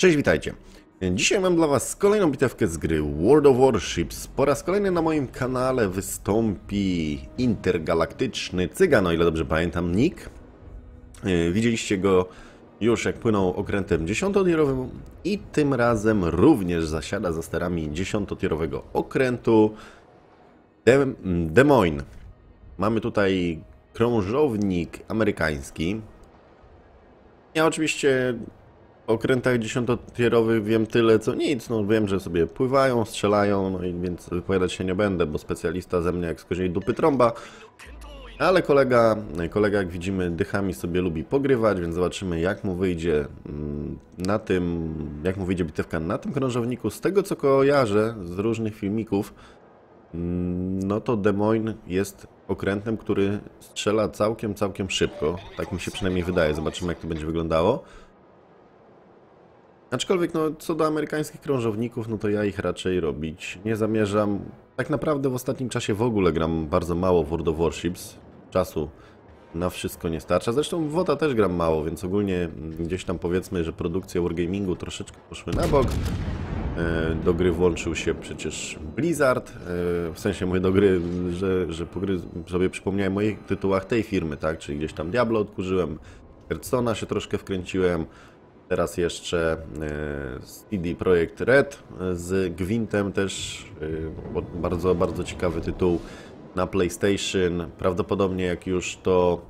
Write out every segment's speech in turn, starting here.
Cześć, witajcie. Dzisiaj mam dla Was kolejną bitewkę z gry World of Warships. Po raz kolejny na moim kanale wystąpi intergalaktyczny cygan, o ile dobrze pamiętam, Nick. Yy, Widzieliście go już jak płynął okrętem 10-tierowym i tym razem również zasiada za sterami 10-tierowego okrętu Dem Des Moines. Mamy tutaj krążownik amerykański. Ja oczywiście okrętach dziesiątotierowych wiem tyle co nic. No wiem, że sobie pływają, strzelają, no i więc wypowiadać się nie będę, bo specjalista ze mnie jak z dupy trąba. Ale kolega, kolega jak widzimy dychami sobie lubi pogrywać, więc zobaczymy jak mu wyjdzie mm, na tym, jak mu wyjdzie bitewka na tym krążowniku. Z tego co kojarzę z różnych filmików, mm, no to Des Moines jest okrętem, który strzela całkiem, całkiem szybko. Tak mi się przynajmniej wydaje. Zobaczymy jak to będzie wyglądało. Aczkolwiek, no, co do amerykańskich krążowników, no to ja ich raczej robić nie zamierzam. Tak naprawdę w ostatnim czasie w ogóle gram bardzo mało w World of Warships. Czasu na wszystko nie starcza. Zresztą w WOTA też gram mało, więc ogólnie mm, gdzieś tam powiedzmy, że produkcje Wargamingu troszeczkę poszły na bok. E, Do gry włączył się przecież Blizzard, e, w sensie mówię do gry, że, że po gry sobie przypomniałem o moich tytułach tej firmy, tak, czyli gdzieś tam Diablo odkurzyłem, Hearthstone'a się troszkę wkręciłem, Teraz jeszcze e, CD Projekt Red e, z Gwintem też, e, bardzo, bardzo ciekawy tytuł na PlayStation. Prawdopodobnie jak już to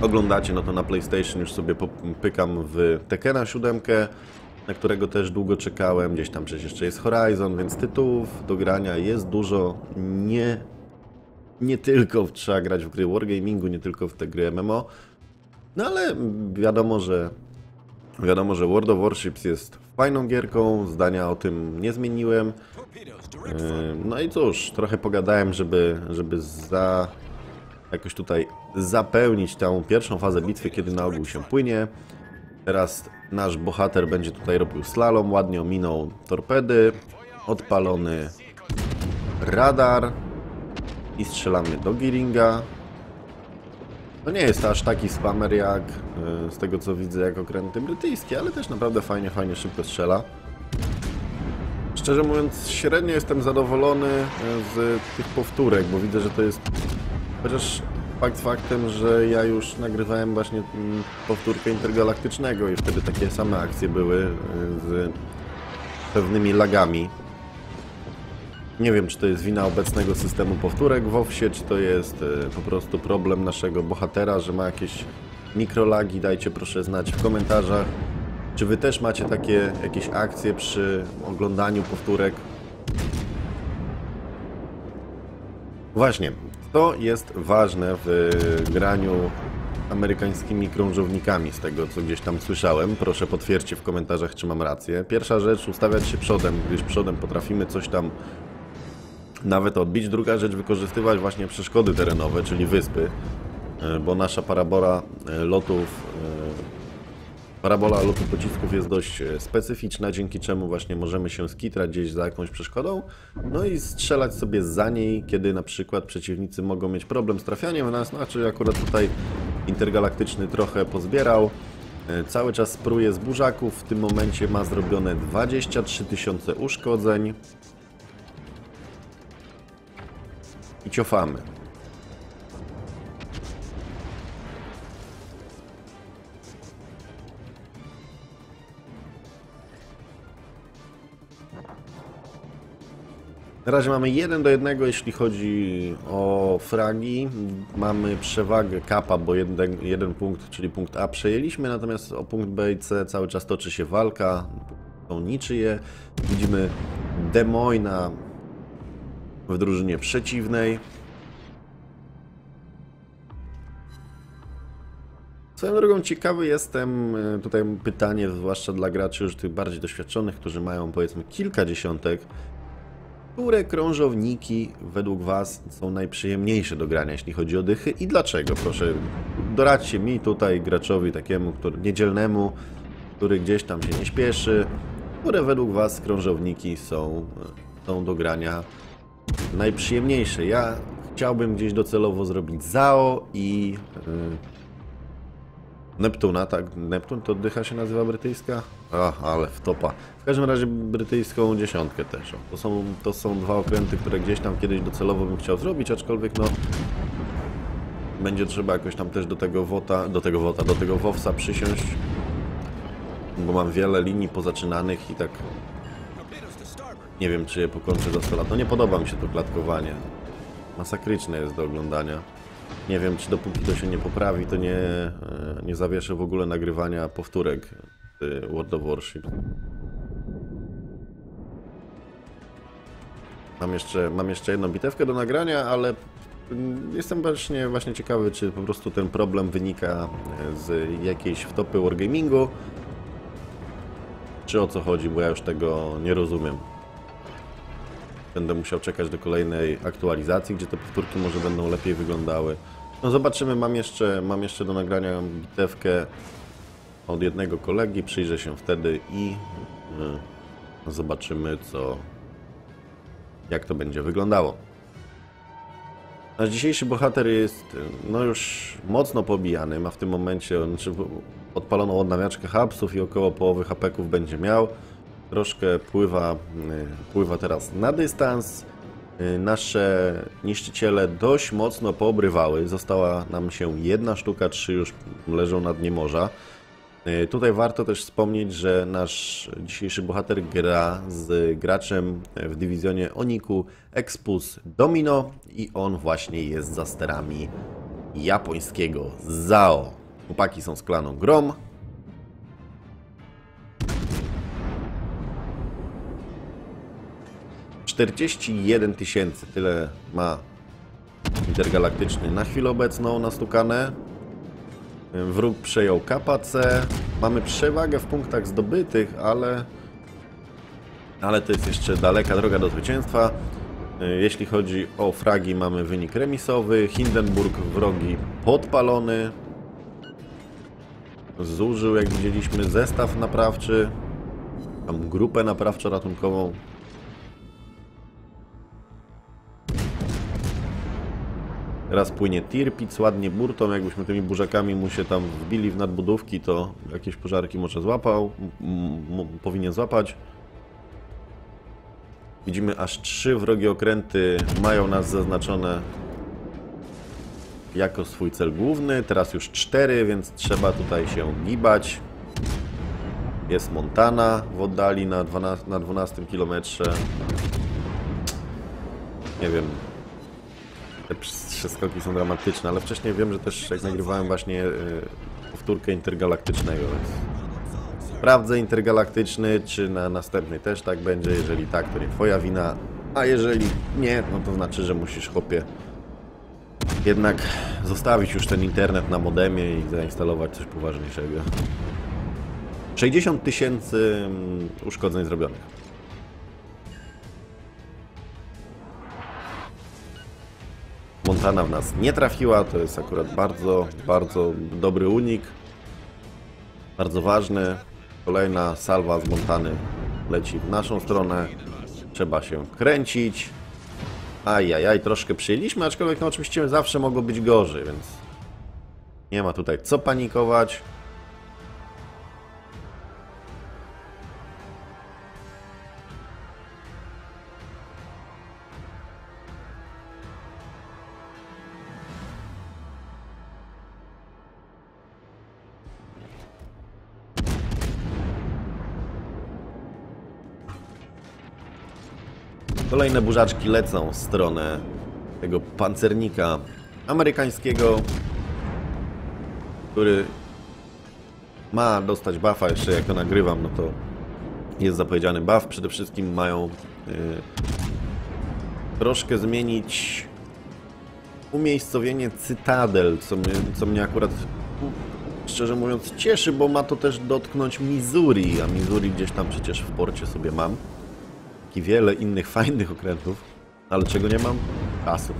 oglądacie, no to na PlayStation już sobie pykam w Tekena 7, na którego też długo czekałem. Gdzieś tam przecież jeszcze jest Horizon, więc tytułów do grania jest dużo. Nie, nie tylko trzeba grać w gry Wargamingu, nie tylko w te gry MMO. No ale wiadomo, że Wiadomo, że World of Warships jest fajną gierką, zdania o tym nie zmieniłem. Yy, No i cóż, trochę pogadałem, żeby, żeby za jakoś tutaj zapełnić tę pierwszą fazę bitwy, kiedy na ogół się płynie. Teraz nasz bohater będzie tutaj robił slalom, ładnie ominął torpedy, odpalony radar i strzelamy do Giringa. To nie jest aż taki spamer jak y, z tego co widzę jak okręty brytyjskie, ale też naprawdę fajnie, fajnie szybko strzela. Szczerze mówiąc, średnio jestem zadowolony y, z tych powtórek, bo widzę, że to jest chociaż fakt faktem, że ja już nagrywałem właśnie mm, powtórkę intergalaktycznego i wtedy takie same akcje były y, z pewnymi lagami. Nie wiem, czy to jest wina obecnego systemu powtórek w WoWsie, czy to jest e, po prostu problem naszego bohatera, że ma jakieś mikrolagi. Dajcie proszę znać w komentarzach. Czy wy też macie takie jakieś akcje przy oglądaniu powtórek? Właśnie, to jest ważne w graniu amerykańskimi krążownikami, z tego co gdzieś tam słyszałem. Proszę potwierdźcie w komentarzach, czy mam rację. Pierwsza rzecz, ustawiać się przodem, gdyż przodem potrafimy coś tam nawet odbić. Druga rzecz, wykorzystywać właśnie przeszkody terenowe, czyli wyspy, e, bo nasza parabola e, lotów, e, parabola lotu pocisków jest dość specyficzna, dzięki czemu właśnie możemy się skitrać gdzieś za jakąś przeszkodą, no i strzelać sobie za niej, kiedy na przykład przeciwnicy mogą mieć problem z trafianiem nas, znaczy akurat tutaj intergalaktyczny trochę pozbierał, Cały czas spruje z burzaków, w tym momencie ma zrobione 23 tysiące uszkodzeń. I ciofamy. Na razie mamy 1 do 1, jeśli chodzi o fragi. Mamy przewagę kapa, bo jeden, jeden punkt, czyli punkt A przejęliśmy, natomiast o punkt B i C cały czas toczy się walka. Są niczyje. Widzimy Demoina w drużynie przeciwnej. Swoją drogą ciekawy jestem, e, tutaj pytanie zwłaszcza dla graczy już tych bardziej doświadczonych, którzy mają powiedzmy kilka dziesiątek, które krążowniki według Was są najprzyjemniejsze do grania, jeśli chodzi o dychy i dlaczego? Proszę, doradźcie mi tutaj, graczowi takiemu, który, niedzielnemu, który gdzieś tam się nie śpieszy, które według Was krążowniki są, e, są do grania najprzyjemniejsze. Ja chciałbym gdzieś docelowo zrobić ZAO i Neptuna, tak. Neptun to dycha się nazywa brytyjska? Ach, ale wtopa. W każdym razie brytyjską dziesiątkę też. To są, to są dwa okręty, które gdzieś tam kiedyś docelowo bym chciał zrobić, aczkolwiek no... Będzie trzeba jakoś tam też do tego WOTA, do tego WOTA, do tego WOWSa przysiąść. Bo mam wiele linii pozaczynanych i tak nie wiem, czy je pokończę za 100 lat. No nie podoba mi się to klatkowanie. Masakryczne jest do oglądania. Nie wiem, czy dopóki to się nie poprawi, to nie, e, nie zawieszę w ogóle nagrywania powtórek y, World of Warships. Mam jeszcze, mam jeszcze jedną bitewkę do nagrania, ale jestem właśnie, właśnie ciekawy, czy po prostu ten problem wynika e, z jakiejś wtopy wargamingu, czy o co chodzi, bo ja już tego nie rozumiem. Będę musiał czekać do kolejnej aktualizacji, gdzie te powtórki może będą lepiej wyglądały. No zobaczymy, mam jeszcze, mam jeszcze do nagrania bitewkę od jednego kolegi, przyjrzę się wtedy i y, zobaczymy co, jak to będzie wyglądało. Nasz dzisiejszy bohater jest y, no już mocno pobijany, ma w tym momencie znaczy, odpaloną odnawiaczkę hapsów i około połowy hapeków będzie miał. Troszkę pływa, y, pływa teraz na dystans. Y, Nasze niszczyciele dość mocno poobrywały. Została nam się jedna sztuka, trzy już leżą na dnie morza. Y, Tutaj warto też wspomnieć, że nasz dzisiejszy bohater gra z graczem w dywizjonie Oniku Expus Domino i on właśnie jest za sterami japońskiego ZAO. Chłopaki są z klanu Grom. Czterdzieści jeden tysięcy, tyle ma intergalaktyczny na chwilę obecną nastukane. Wróg przejął KPC. Mamy przewagę w punktach zdobytych, ale... Ale to jest jeszcze daleka droga do zwycięstwa. Jeśli chodzi o fragi, mamy wynik remisowy. Hindenburg wrogi podpalony. Zużył, jak widzieliśmy, zestaw naprawczy. Tam grupę naprawczo-ratunkową. Teraz płynie Tirpic, ładnie burtą, jakbyśmy tymi burzakami mu się tam wbili w nadbudówki, to jakieś pożarki może złapał, powinien złapać. Widzimy aż trzy wrogie okręty mają nas zaznaczone jako swój cel główny, teraz już cztery, więc trzeba tutaj się gibać. Jest Montana w oddali na 12, na 12 kilometrze. Nie wiem, te przeskoki są dramatyczne, ale wcześniej wiem, że też jak nagrywałem właśnie y, powtórkę intergalaktycznego, więc sprawdzę intergalaktyczny, czy na następnej też tak będzie, jeżeli tak, to nie twoja wina, a jeżeli nie, no to znaczy, że musisz chłopie jednak zostawić już ten internet na modemie i zainstalować coś poważniejszego. 60 tysięcy mm, uszkodzeń zrobionych. Montana w nas nie trafiła, to jest akurat bardzo, bardzo dobry unik. Bardzo ważny. Kolejna salwa z Montany leci w naszą stronę. Trzeba się kręcić. Ajajaj, troszkę przyjęliśmy, aczkolwiek no oczywiście zawsze mogło być gorzej, więc nie ma tutaj co panikować. Kolejne burzaczki lecą w stronę tego pancernika amerykańskiego, który ma dostać buffa jeszcze jak to nagrywam, no to jest zapowiedziany buff. Przede wszystkim mają yy, troszkę zmienić umiejscowienie cytadel, co mnie, co mnie akurat szczerze mówiąc cieszy, bo ma to też dotknąć Missouri, a Missouri gdzieś tam przecież w porcie sobie mam i wiele innych fajnych okrętów, ale czego nie mam? Czasu.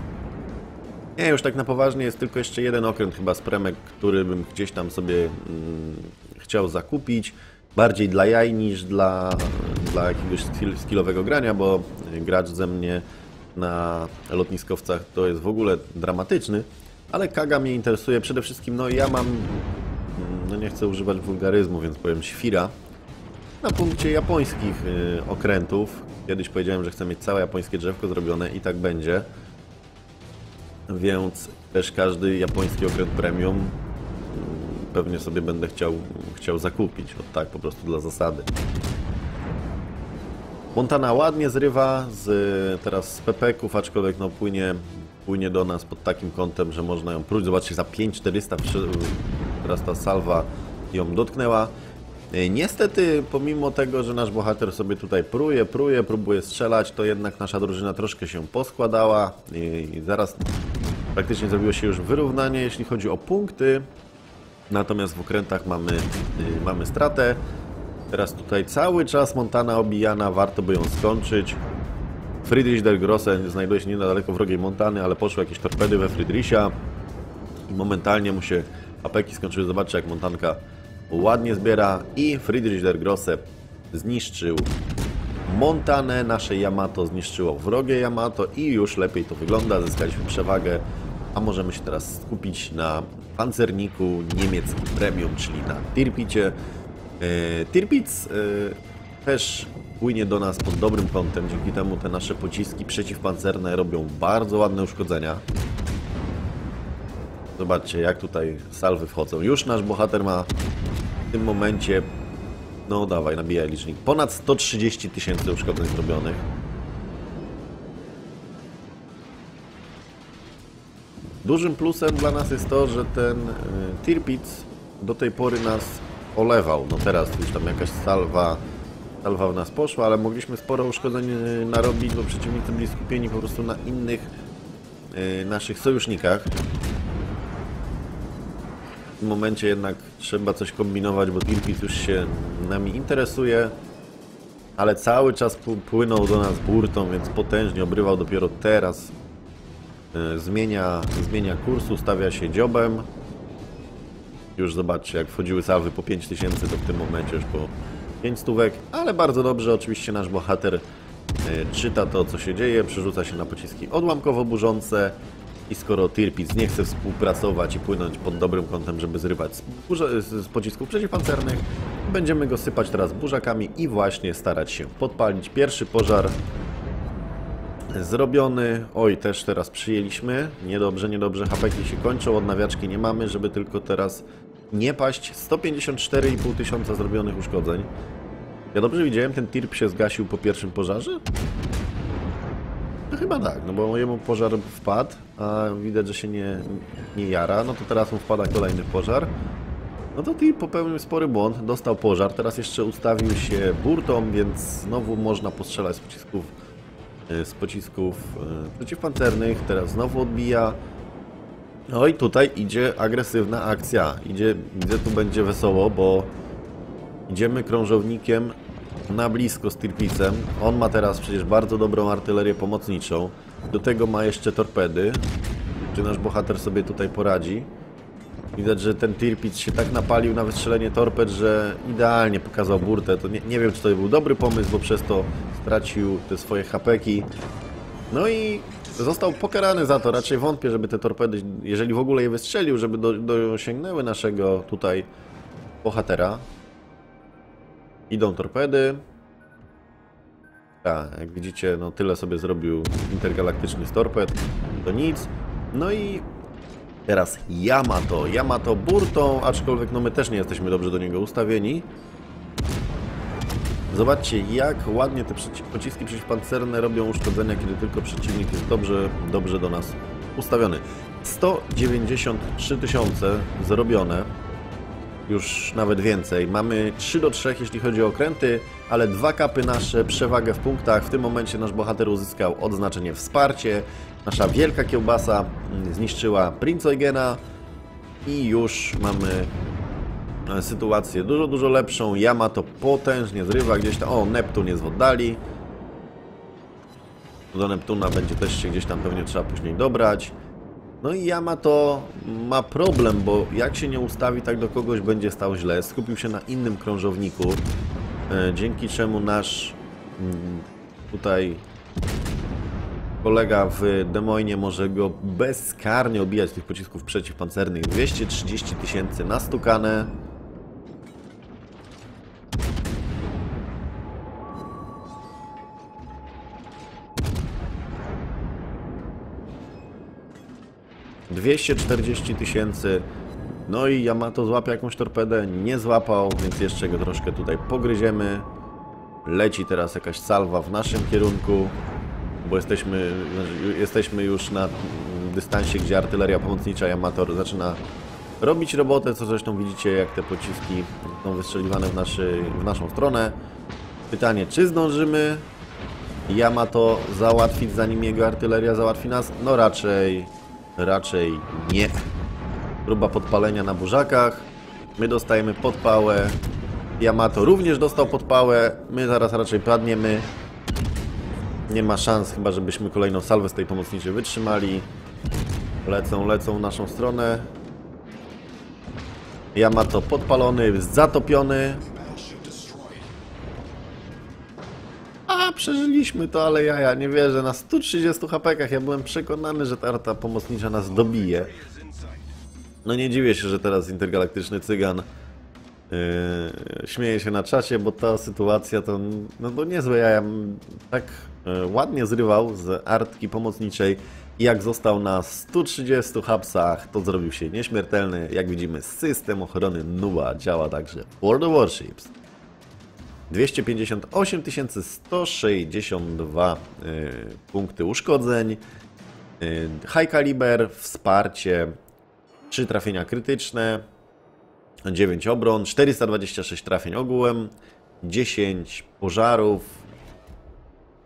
Nie, już tak na poważnie jest tylko jeszcze jeden okręt chyba z premek, który bym gdzieś tam sobie mm, chciał zakupić. Bardziej dla jaj niż dla, dla jakiegoś skill, skillowego grania, bo gracz ze mnie na lotniskowcach to jest w ogóle dramatyczny, ale Kaga mnie interesuje przede wszystkim, no ja mam no nie chcę używać wulgaryzmu, więc powiem świra, na punkcie japońskich y, okrętów. Kiedyś powiedziałem, że chcę mieć całe japońskie drzewko zrobione i tak będzie. Więc też każdy japoński okręt premium mm, pewnie sobie będę chciał, chciał zakupić. O tak, po prostu dla zasady. Montana ładnie zrywa z, teraz z pepeków, aczkolwiek no płynie, płynie do nas pod takim kątem, że można ją próć. Zobaczcie, za 5400 przy- teraz ta salwa ją dotknęła. Niestety, pomimo tego, że nasz bohater sobie tutaj pruje, pruje, próbuje strzelać, to jednak nasza drużyna troszkę się poskładała i, zaraz praktycznie zrobiło się już wyrównanie, jeśli chodzi o punkty. Natomiast w okrętach mamy, y, mamy stratę. Teraz tutaj cały czas Montana obijana, warto by ją skończyć. Friedrich der Grosse znajduje się niedaleko wrogiej Montany, ale poszły jakieś torpedy we Friedricha. I momentalnie mu się apeki skończyły. Zobaczcie jak Montanka ładnie zbiera i Friedrich der Grosse zniszczył Montanę, nasze Yamato zniszczyło wrogie Yamato i już lepiej to wygląda, zyskaliśmy przewagę, a możemy się teraz skupić na pancerniku niemieckim premium, czyli na Tirpicie. E, Tirpic e, też płynie do nas pod dobrym kątem, dzięki temu te nasze pociski przeciwpancerne robią bardzo ładne uszkodzenia. Zobaczcie, jak tutaj salwy wchodzą. Już nasz bohater ma w tym momencie, no dawaj, nabijaj licznik, ponad 130 tysięcy uszkodzeń zrobionych. Dużym plusem dla nas jest to, że ten y, Tirpitz do tej pory nas olewał. No teraz już tam jakaś salwa, salwa w nas poszła, ale mogliśmy sporo uszkodzeń y, narobić, bo przeciwnicy byli skupieni po prostu na innych y, naszych sojusznikach. Tym momencie jednak trzeba coś kombinować, bo Tirpitz już się nami interesuje. Ale cały czas pł- płynął do nas burtą, więc potężnie obrywał dopiero teraz. y, Zmienia, zmienia kurs, ustawia się dziobem. Już zobaczcie, jak wchodziły salwy po 5000, to w tym momencie już po 5 stówek. Ale bardzo dobrze, oczywiście nasz bohater y, czyta to, co się dzieje, przerzuca się na pociski odłamkowo burzące. I skoro Tirpitz nie chce współpracować i płynąć pod dobrym kątem, żeby zrywać z, z z pocisków przeciwpancernych, będziemy go sypać teraz burzakami i właśnie starać się podpalić. Pierwszy pożar zrobiony. Oj, też teraz przyjęliśmy. Niedobrze, niedobrze. Hapeki się kończą, odnawiaczki nie mamy, żeby tylko teraz nie paść. 154,5 tysiąca zrobionych uszkodzeń. Ja dobrze widziałem, ten tirp się zgasił po pierwszym pożarze? No chyba tak, no bo mojemu pożar wpadł, a widać, że się nie, nie jara. No to teraz mu wpada kolejny pożar. No to Tirp popełnił spory błąd, dostał pożar, teraz jeszcze ustawił się burtą, więc znowu można postrzelać z pocisków e, z pocisków e, przeciwpancernych, teraz znowu odbija. No i tutaj idzie agresywna akcja. Idzie, widzę tu będzie wesoło, bo idziemy krążownikiem na blisko z Tirpicem. On ma teraz przecież bardzo dobrą artylerię pomocniczą. Do tego ma jeszcze torpedy. Czy nasz bohater sobie tutaj poradzi? Widać, że ten Tirpic się tak napalił na wystrzelenie torped, że idealnie pokazał burtę. To nie, nie wiem, czy to był dobry pomysł, bo przez to stracił te swoje hapeki. No i został pokarany za to. Raczej wątpię, żeby te torpedy, jeżeli w ogóle je wystrzelił, żeby do, dosięgnęły naszego tutaj bohatera. Idą torpedy. Tak, jak widzicie, no tyle sobie zrobił intergalaktyczny z torped. To nic. No i Teraz Yamato. Yamato burtą, aczkolwiek no my też nie jesteśmy dobrze do niego ustawieni. Zobaczcie, jak ładnie te pociski przeciwpancerne robią uszkodzenia, kiedy tylko przeciwnik jest dobrze, dobrze do nas ustawiony. 193 tysiące zrobione. Już nawet więcej. Mamy 3 do 3, jeśli chodzi o okręty, ale dwa kapy nasze, przewagę w punktach. W tym momencie nasz bohater uzyskał odznaczenie wsparcie. Nasza wielka kiełbasa zniszczyła Prince Eugena i już mamy e, sytuację dużo, dużo lepszą. Yamato potężnie zrywa gdzieś tam. O, Neptun jest w oddali. Do Neptuna będzie też się gdzieś tam pewnie trzeba później dobrać. No i Yama to ma problem, bo jak się nie ustawi, tak do kogoś będzie stał źle. Skupił się na innym krążowniku, e, dzięki czemu nasz mm, tutaj kolega w Demoinie może go bezkarnie obijać tych pocisków przeciwpancernych. 230 tysięcy na stukane. 240 tysięcy. No i Yamato złapie jakąś torpedę, nie złapał, więc jeszcze go troszkę tutaj pogryziemy. Leci teraz jakaś salwa w naszym kierunku, bo jesteśmy, jesteśmy już na dystansie, gdzie artyleria pomocnicza Yamato zaczyna robić robotę, co zresztą widzicie, jak te pociski są wystrzeliwane w, naszy, w naszą stronę. Pytanie, czy zdążymy Yamato załatwić, zanim jego artyleria załatwi nas? No raczej raczej nie. Próba podpalenia na burzakach. My dostajemy podpałę. Yamato również dostał podpałę. My zaraz raczej padniemy. Nie ma szans chyba, żebyśmy kolejną salwę z tej pomocniczej wytrzymali. Lecą, lecą w naszą stronę. Yamato podpalony, zatopiony. Przeżyliśmy to, ale ja, ja nie wierzę. Na 130 hapekach ja byłem przekonany, że ta, ta pomocnicza nas dobije. No nie dziwię się, że teraz intergalaktyczny cygan yy, śmieje się na czacie, bo ta sytuacja to, no to niezłe. Ja bym tak yy, ładnie zrywał z artki pomocniczej i jak został na 130 hapsach, to zrobił się nieśmiertelny. Jak widzimy, system ochrony Nuba działa także w World of Warships. 258 162 yy, punkty uszkodzeń. Yy, high caliber, wsparcie, 3 trafienia krytyczne, 9 obron, 426 trafień ogółem, 10 pożarów,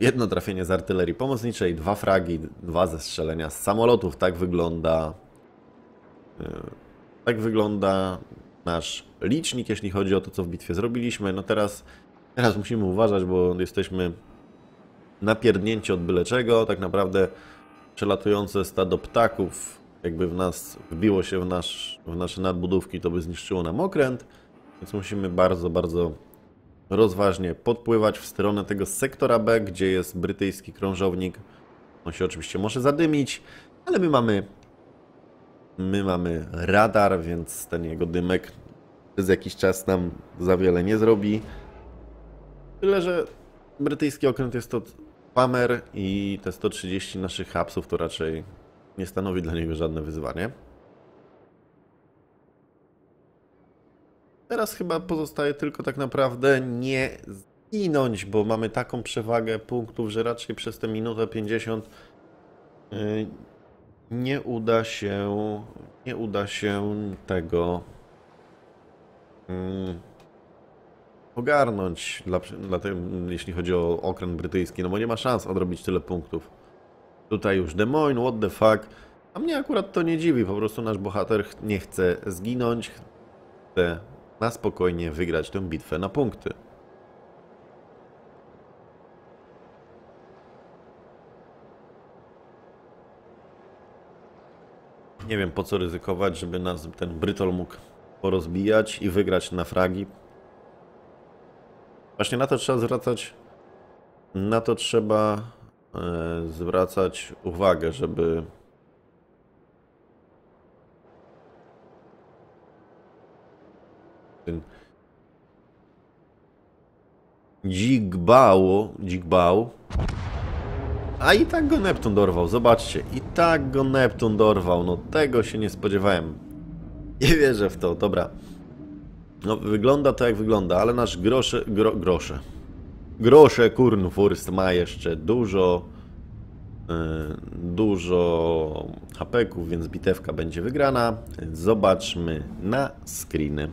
jedno trafienie z artylerii pomocniczej, dwa fragi, dwa zestrzelenia z samolotów. Tak wygląda yy, tak wygląda nasz licznik, jeśli chodzi o to, co w bitwie zrobiliśmy. No teraz, teraz musimy uważać, bo jesteśmy napierdnięci od byle czego. Tak naprawdę przelatujące stado ptaków jakby w nas wbiło się w, nasz, w nasze nadbudówki, to by zniszczyło nam okręt. Więc musimy bardzo, bardzo rozważnie podpływać w stronę tego sektora B, gdzie jest brytyjski krążownik. On się oczywiście może zadymić, ale my mamy my mamy radar, więc ten jego dymek przez jakiś czas nam za wiele nie zrobi. Tyle, że brytyjski okręt jest to spamer i te 130 naszych hapsów to raczej nie stanowi dla niego żadne wyzwanie. Teraz chyba pozostaje tylko tak naprawdę nie zginąć, bo mamy taką przewagę punktów, że raczej przez tę minutę 50 y, nie uda się nie uda się tego mm, ogarnąć, dla, dla tym, jeśli chodzi o okręt brytyjski, no bo nie ma szans odrobić tyle punktów. Tutaj już Des Moines, what the fuck. A mnie akurat to nie dziwi, po prostu nasz bohater nie chce zginąć, chce na spokojnie wygrać tę bitwę na punkty. Nie wiem po co ryzykować, żeby nas ten Brytol mógł porozbijać i wygrać na fragi. Właśnie na to trzeba zwracać. Na to trzeba e, zwracać uwagę, żeby ten Dzigbał. A i tak go Neptun dorwał, zobaczcie. I tak go Neptun dorwał, no tego się nie spodziewałem. Nie wierzę w to, dobra. No wygląda to jak wygląda, ale nasz grosze, gro, grosze. Grosze Kurnfurst ma jeszcze dużo yy, dużo hapeków, więc bitewka będzie wygrana. Zobaczmy na screeny.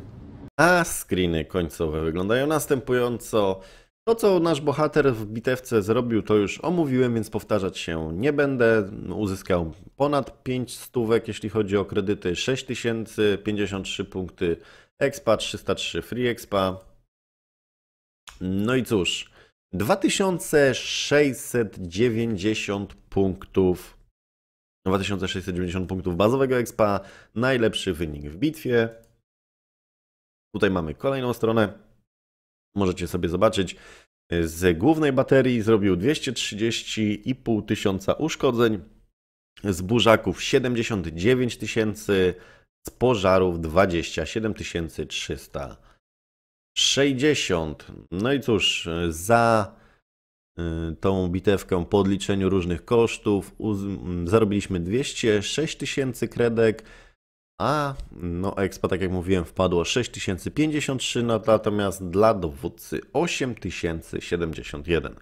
A screeny końcowe wyglądają następująco. To, co nasz bohater w bitewce zrobił, to już omówiłem, więc powtarzać się nie będę. Uzyskał ponad 5 stówek, jeśli chodzi o kredyty, 6053 punkty expa, 303 free expa. No i cóż, 2690 punktów 2690 punktów bazowego expa, najlepszy wynik w bitwie. Tutaj mamy kolejną stronę. Możecie sobie zobaczyć. Z głównej baterii zrobił 230,5 tysiąca uszkodzeń, z burzaków 79 tysięcy, z pożarów 27 360. No i cóż, za y, tą bitewkę po odliczeniu różnych kosztów uz- zarobiliśmy 206 tysięcy kredek, a no expa, tak jak mówiłem, wpadło 6053, no, natomiast dla dowódcy 8071.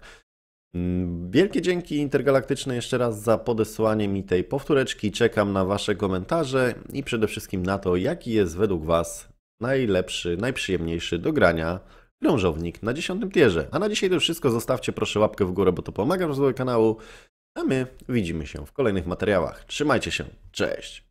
Mm, Wielkie dzięki intergalaktyczne jeszcze raz za podesłanie mi tej powtóreczki. Czekam na Wasze komentarze i przede wszystkim na to, jaki jest według Was najlepszy, najprzyjemniejszy do grania krążownik na 10 tierze. A na dzisiaj to wszystko. Zostawcie proszę łapkę w górę, bo to pomaga w rozwoju kanału. A my widzimy się w kolejnych materiałach. Trzymajcie się. Cześć!